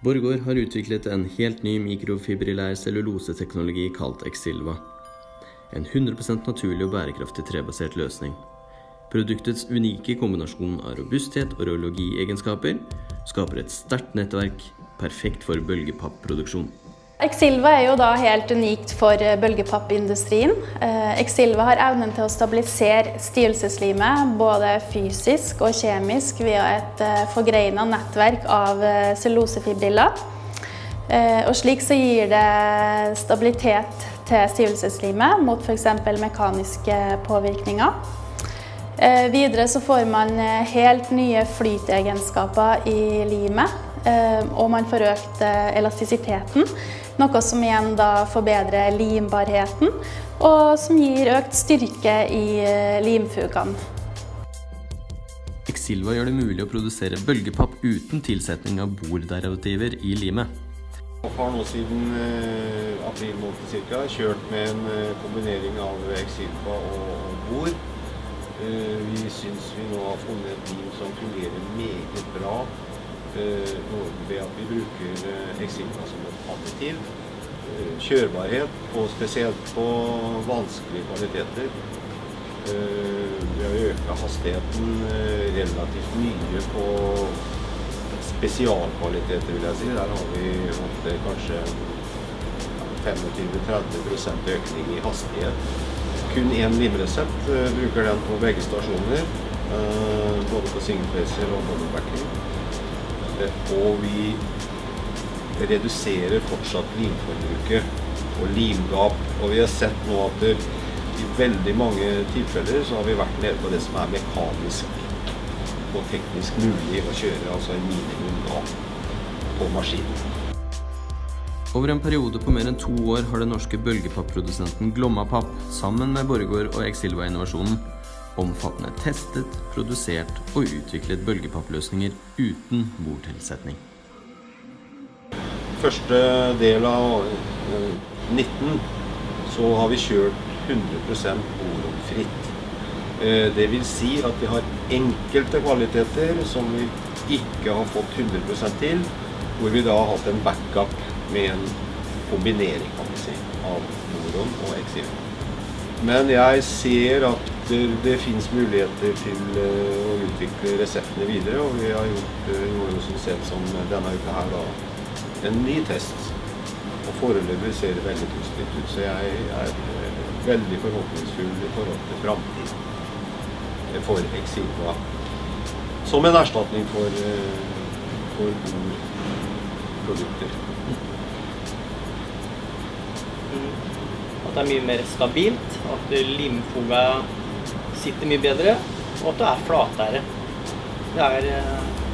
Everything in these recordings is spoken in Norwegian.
Borregaard har utviklet en helt ny mikrofibrillær celluloseteknologi kalt Exilva. En 100% naturlig og bærekraftig trebasert løsning. Produktets unike kombinasjon av robusthet og radiologiegenskaper skaper et sterkt nettverk, perfekt for bølgepappproduksjon. Exilva er jo da helt unikt for bølgepappindustrien. Exilva har evnen til å stabilisere stivelseslimet både fysisk og kjemisk via et forgreina nettverk av cellulosefibriller. Og slik så gir det stabilitet til stivelseslimet mot f.eks. mekaniske påvirkninger. Videre så får man helt nye flytegenskaper i limet, og man får økt elastisiteten. Noe som igjen da forbedrer limbarheten, og som gir økt styrke i limfugene. Exilva gjør det mulig å produsere bølgepapp uten tilsetning av borderivativer i limet. Jeg har nå siden april måned cirka kjørt med en kombinering av Exilva og bord. Vi syns vi nå har funnet et lim som fungerer meget bra ved at vi bruker Exilva som et additiv. Kjørbarhet, og spesielt på vanskelige kvaliteter. Vi har økt hastigheten relativt mye på spesialkvaliteter, vil jeg si. Der har vi hatt kanskje 25-30% økning i hastighet. Kun én limresept bruker den på begge stasjoner, både på singlefacer og dobbeltbacking. Og vi reduserer fortsatt limforbruket og limgap. Og vi har sett nå at i veldig mange tilfeller så har vi vært nede på det som er mekanisk og teknisk mulig å kjøre, altså en minimum gap på maskinen. Over en periode på mer enn to år har den norske bølgepapprodusenten Glommapapp, sammen med Borregaard og Exilva Innovasjonen omfattende testet, produsert og utviklet bølgepappløsninger uten bordtilsetning. Første del av 19 så har vi kjørt 100% boromfritt. Det vil si at vi har enkelte kvaliteter som vi ikke har fått 100% til, hvor vi da har hatt en backup med en kombinering av boron og Exilva. Men jeg ser at det finnes muligheter til å utvikle reseptene videre, og vi har gjort, gjort så sent som denne uka her da, en ny test. Og foreløpig ser det veldig positivt ut, så jeg er veldig forhåpningsfull i forhold til framtiden for Exilva. Som en erstatning for, for bordprodukter. At det er mye mer stabilt, at limfoga sitter mye bedre, og at det er flatere. Det er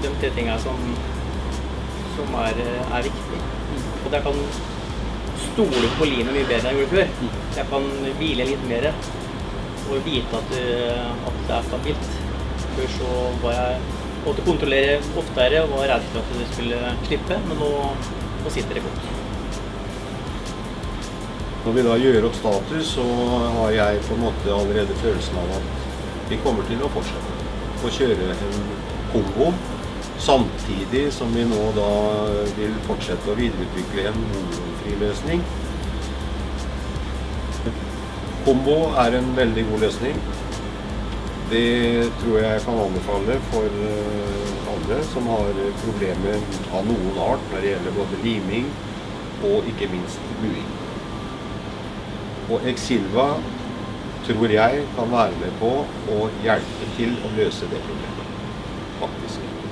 de tre tingene som, som er, er viktig. Og jeg kan stole på linet mye bedre enn jeg gjorde før. Jeg kan hvile litt mer og vite at, at det er stabilt. Før så var jeg måtte kontrollere oftere og var redd for at det skulle slippe, men nå, nå sitter det godt. Når vi da gjør opp status, så har jeg på en måte allerede følelsen av at vi kommer til å fortsette å kjøre en kombo. Samtidig som vi nå da vil fortsette å videreutvikle en hormonfri løsning. Kombo er en veldig god løsning. Det tror jeg jeg kan anbefale for alle som har problemer av noen art når det gjelder både liming og ikke minst buing. Og Exilva tror jeg kan være med på å hjelpe til å løse det problemet, faktisk.